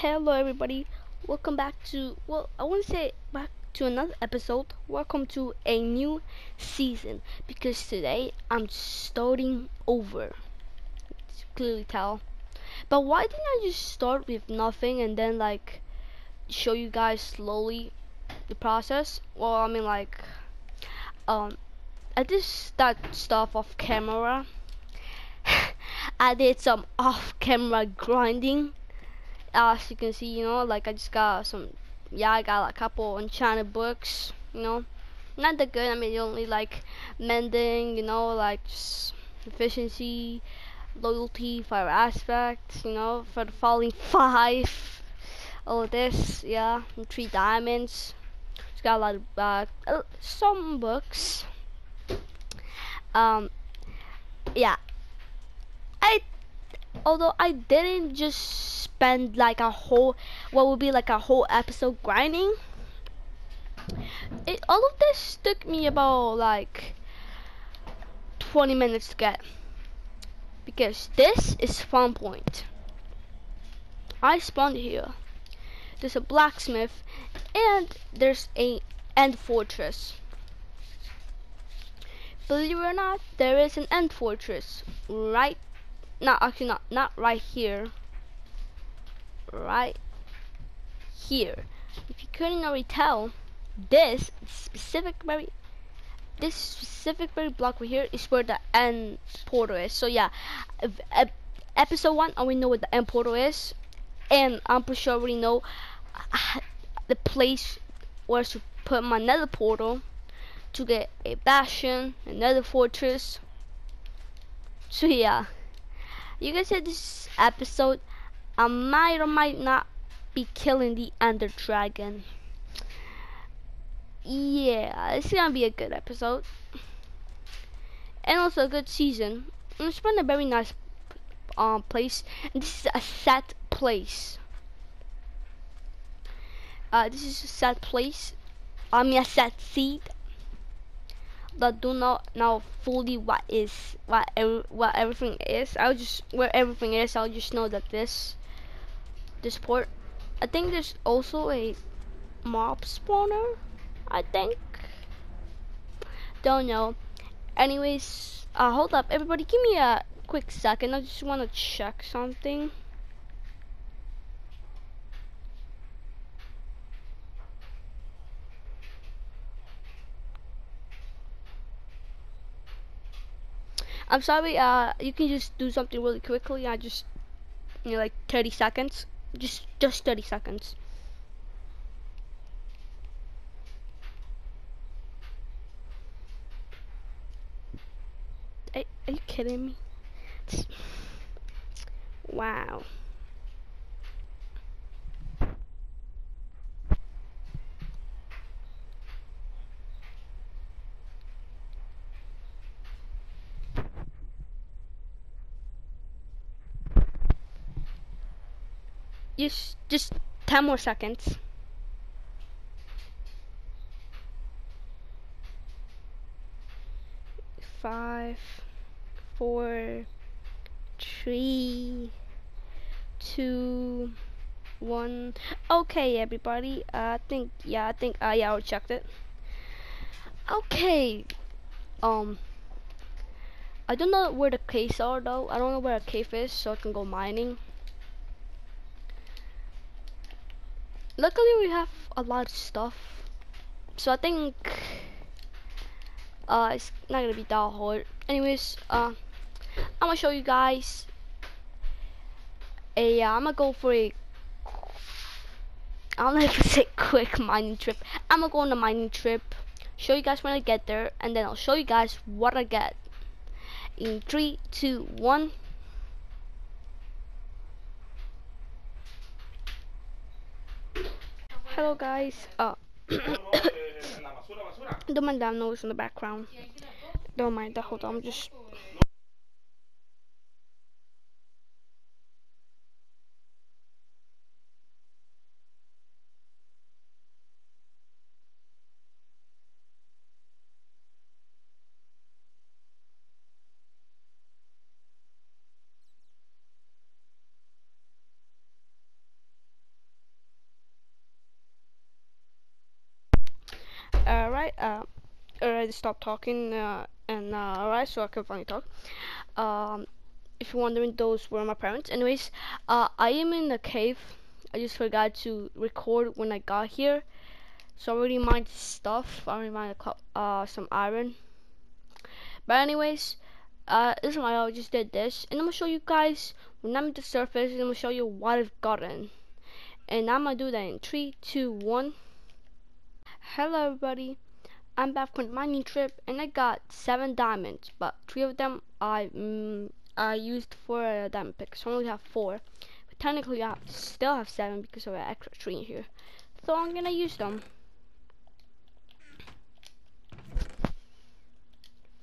Hello everybody, welcome back to, well, I want to say back to another episode. Welcome to a new season, because today I'm starting over. Clearly tell. But why didn't I just start with nothing and then like, show you guys slowly the process? Well, I mean like, um, I did start stuff off camera. I did some off-camera grinding as you can see you know like I just got some yeah I got a couple enchanted books you know. Not that good I mean only like mending you know like efficiency loyalty fire aspect you know feather falling five all of this yeah and three diamonds. It's got a lot of uh, uh, some books. Um yeah. I although I didn't just spend like a whole what would be like a whole episode grinding. It all of this took me about like 20 minutes to get. Because this is spawn point. I spawned here. There's a blacksmith and there's a end fortress. Believe it or not there is an end fortress right not actually not not right here right here. If you couldn't already tell, this specific very this specific very block right here is where the end portal is. So yeah, episode one, I already know what the end portal is, and I'm pretty sure I already know uh, the place where to put my nether portal to get a bastion, another fortress. So yeah, you guys said this episode I might or might not be killing the Ender Dragon. Yeah, it's gonna be a good episode. And also a good season. It's been a very nice um, place. And this is a set place. Uh, this is a set place. I mean a set seed. That do not know fully what is what every, what everything is. I'll just where everything is. I'll just know that this this port. I think there's also a mob spawner. I think. Don't know. Anyways, uh, hold up, everybody. Give me a quick second. I just want to check something. I'm sorry, uh, you can just do something really quickly. I just, you know, like 30 seconds. Just, just 30 seconds. Are, are you kidding me? Wow. Just, just 10 more seconds. Five, four, three, two, one. Okay, everybody. Uh, I think, yeah, I think, uh, yeah, I checked it. Okay. Um, I don't know where the caves are though. I don't know where a cave is, so I can go mining. Luckily we have a lot of stuff. So I think uh, it's not gonna be that hard. Anyways uh, I'm gonna show you guys a uh, I'm gonna go for a I don't know if a quick mining trip. I'm gonna go on a mining trip show you guys when I get there and then I'll show you guys what I get. In three two one Hello guys. Oh. the man down noise in the background. Don't mind that. Hold on. I'm just already stopped talking, uh, and uh, alright, so I can finally talk. Um, if you're wondering, those were my parents. Anyways, uh, I am in the cave. I just forgot to record when I got here, so I already mined stuff. I already mined uh some iron. But anyways, uh, this is why I just did this, and I'm gonna show you guys when I'm at the surface, and I'm gonna show you what I've gotten. And I'm gonna do that in three, two, one. Hello everybody, I'm back from mining trip, and I got seven diamonds, but three of them I mm, I used for a diamond pick, so I only have four. But technically, I still have seven because of an extra tree in here, so I'm gonna use them.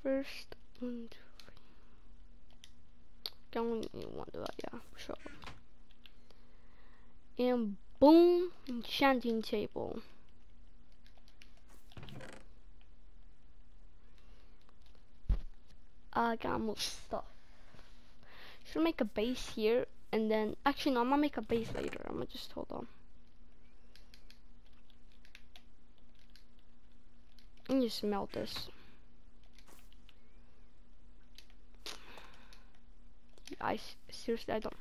First, one, two, three. I only need one, do I? Yeah, sure. And boom, enchanting table. I gotta stuff. Should make a base here and then actually no I'm gonna make a base later. I'm gonna just hold on. And just melt this. I seriously I don't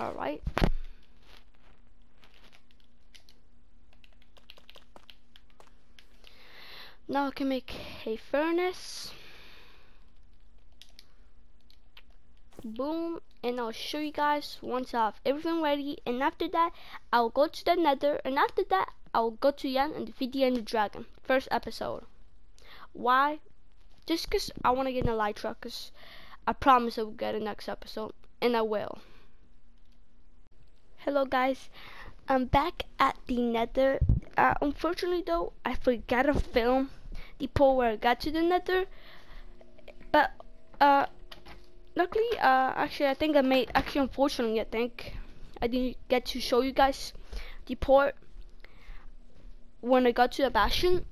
Alright. Now I can make a furnace. Boom. And I'll show you guys once I have everything ready. And after that, I'll go to the nether. And after that, I'll go to Yen and defeat the Ender Dragon. First episode. Why? Just because I want to get in a Elytra. Because I promise I will get a next episode. And I will. Hello guys, I'm back at the nether. Uh, unfortunately though, I forgot to film the part where I got to the nether. But, uh, luckily, uh, actually I think I made, actually unfortunately I think, I didn't get to show you guys the port when I got to the bastion.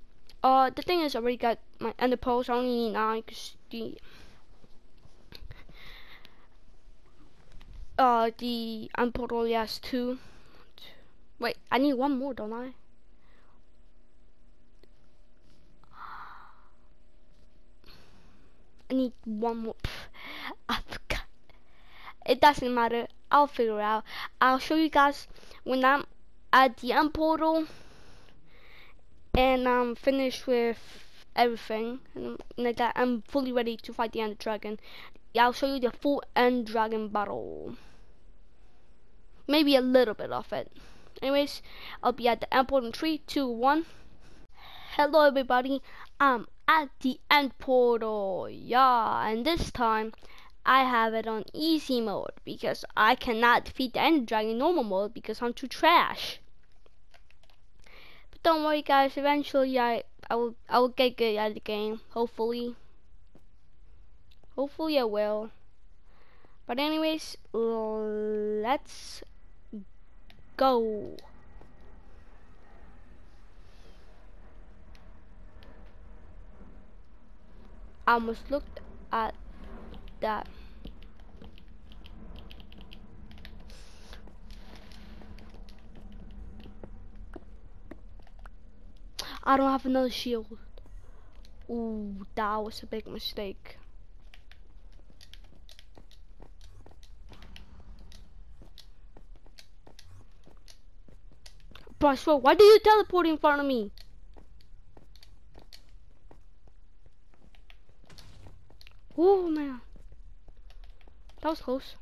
Uh, the thing is I already got my ender pearls, I only need nine because the Uh, the end portal has two. Wait, I need one more, don't I? I need one more. I. It doesn't matter. I'll figure out. I'll show you guys when I'm at the end portal and I'm finished with everything and like that I'm fully ready to fight the end dragon. I'll show you the full end dragon battle maybe a little bit of it. Anyways, I'll be at the end portal in 3, 2, 1. Hello everybody, I'm at the end portal, yeah, and this time I have it on easy mode because I cannot defeat the end dragon normal mode because I'm too trash. But don't worry guys, eventually I, I will I will get good at the game, hopefully. Hopefully I will. But anyways, let's go. Almost looked at that. I don't have another shield. Ooh, that was a big mistake. Bro, why do you teleport in front of me? Oh man. That was close.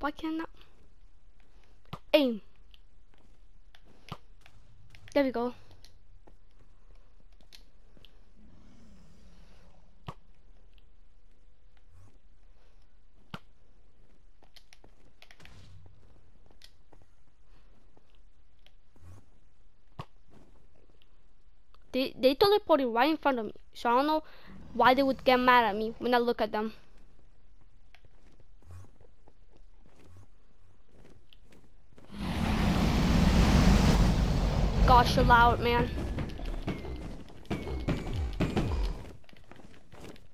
Why can't I aim? There we go. They teleported right in front of me. So I don't know why they would get mad at me when I look at them. Gosh, you're loud, man.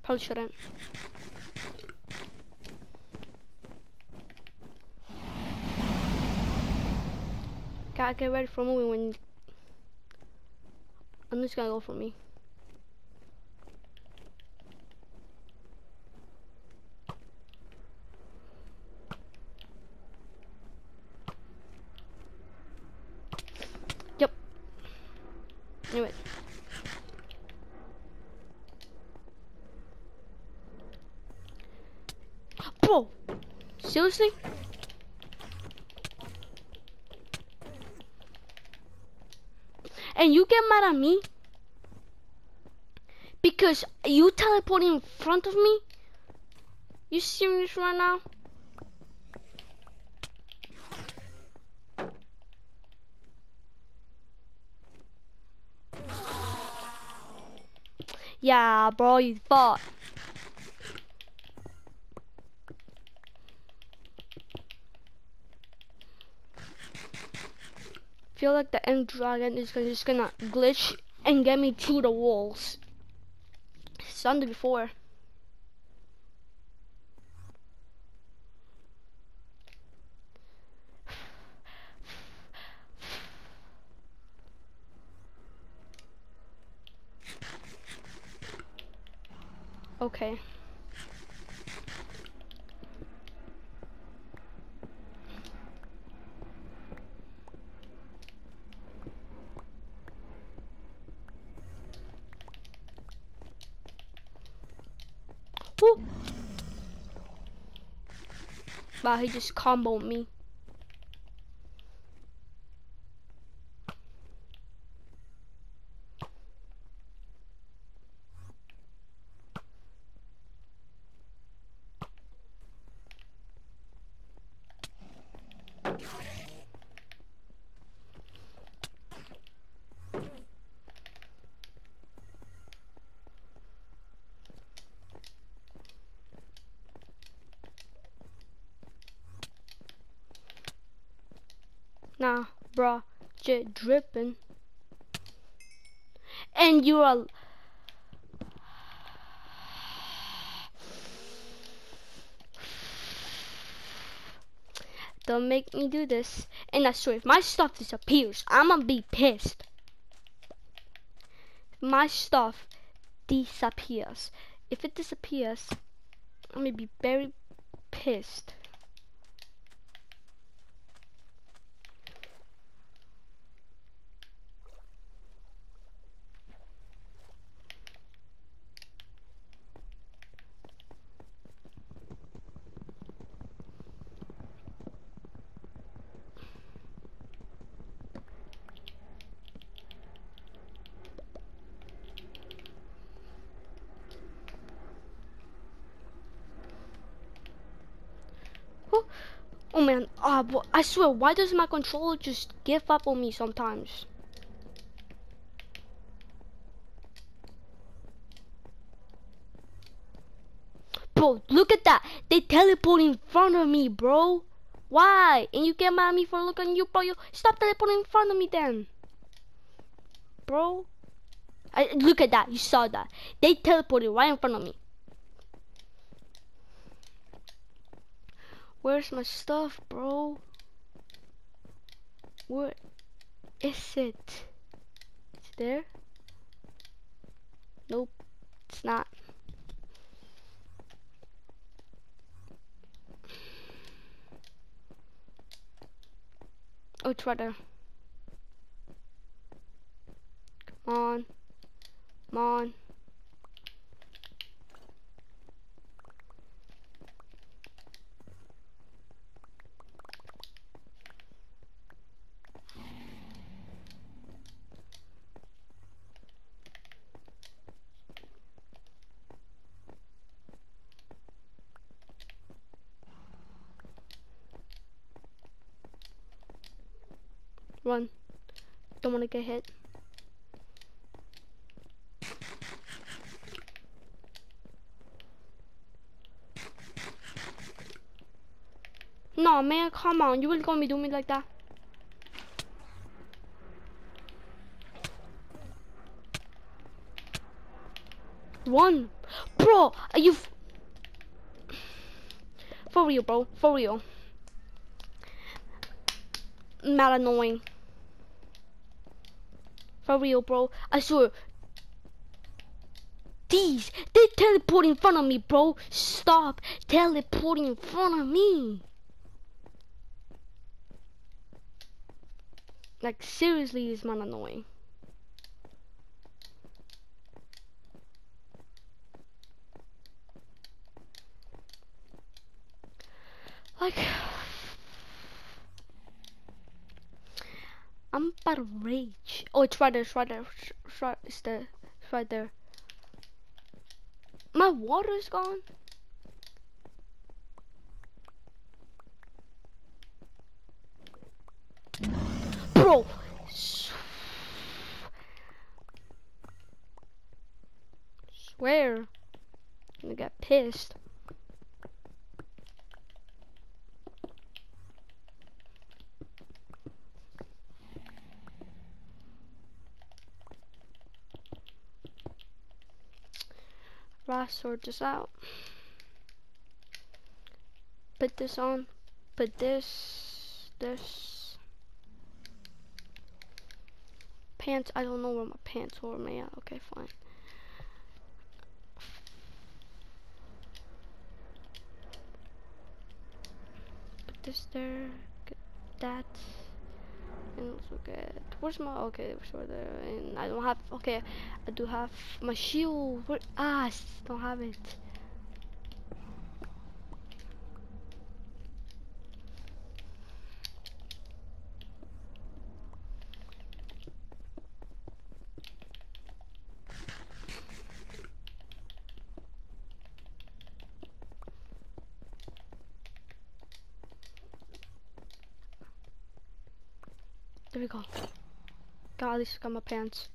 Probably shouldn't. Gotta get ready for moving when I'm just gonna go for me. Yep. Knew it. Bro! Seriously? And you get mad at me because you teleporting in front of me? You serious right now? Yeah, bro, you thought. Feel like the end dragon is gonna, just gonna glitch and get me through the walls. It's done before. Okay. Woo! Wow, he just comboed me. Nah, bruh, just dripping. And you are. Don't make me do this. And I swear, if my stuff disappears, I'm gonna be pissed. My stuff disappears. If it disappears, I'm gonna be very pissed. Oh man, oh, I swear, why does my controller just give up on me sometimes? Bro, look at that. They teleport in front of me, bro. Why? And you get mad at me for looking you, bro. You stop teleporting in front of me then. Bro. I, look at that. You saw that. They teleported right in front of me. Where's my stuff, bro? Where is it? There? Nope, it's not. Oh, it's right there. Come on. Come on. take a hit. No, man, come on. You will gonna be doing me like that. One. Bro, are you... For real, bro. For real. Not annoying. For real, bro. I swear. These, they teleport in front of me, bro. Stop teleporting in front of me. Like, seriously, is man annoying. Like, I'm about to rage. Oh, it's right there, it's right there, it's right, it's there, it's right there. My water's gone. Bro, swear, I got pissed. Sort this out. Put this on. Put this. This. Pants. I don't know where my pants are. Man. Okay, fine. Put this there. Get that. And also get where's my okay sure there and I don't have okay I do have my shield where ah don't have it There we go. Got at least got my pants.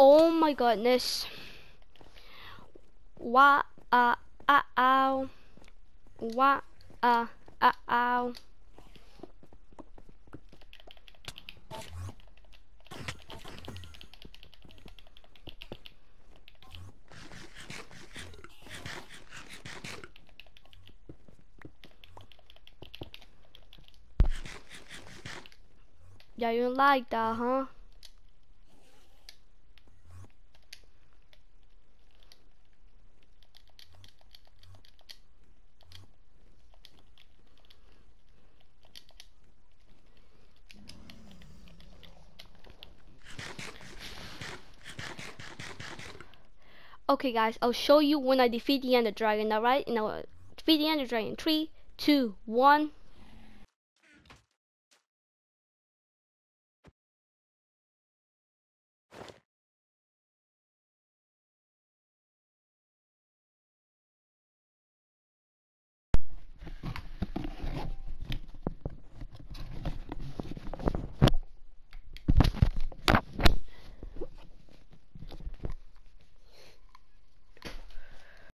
Oh my goodness. Wah ah ah ow. Wah ah ah ow. Yeah, you like that, huh? Okay guys, I'll show you when I defeat the Ender Dragon, alright? And I'll uh, defeat the Ender Dragon. Three, two, one.